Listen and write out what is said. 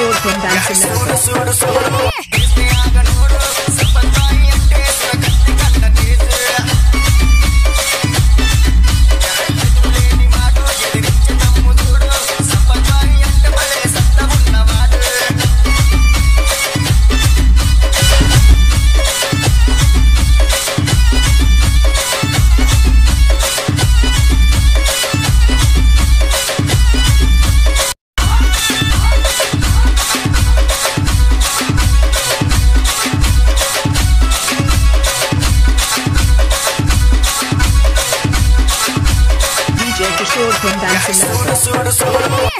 Short from Barcelona. open back to love.